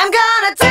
I'm gonna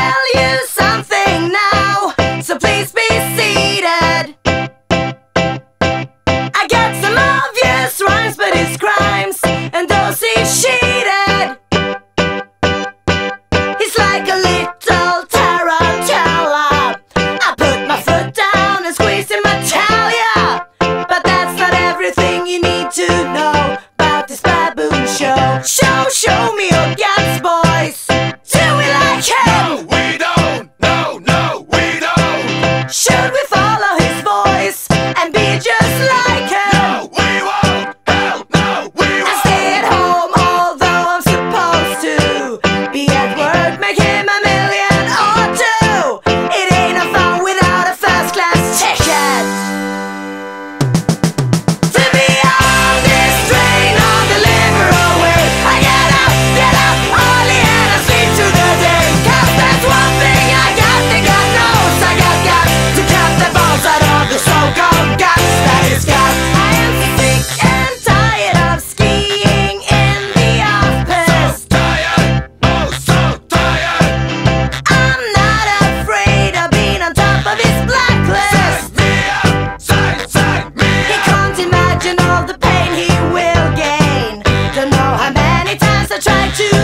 I tried to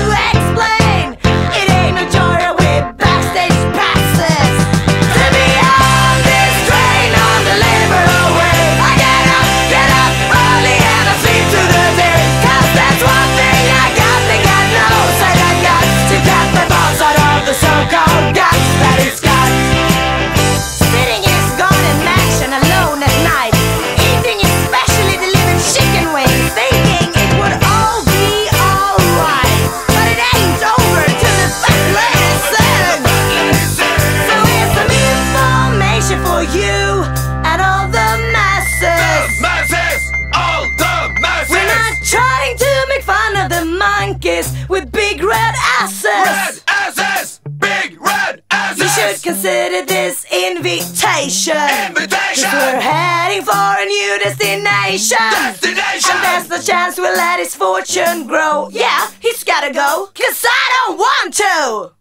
with big red asses. Red asses, big red asses. You should consider this invitation. Invitation. We're heading for a new destination. Destination. And there's the chance we'll let his fortune grow. Yeah, he's gotta go. Cause I don't want to.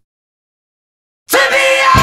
To be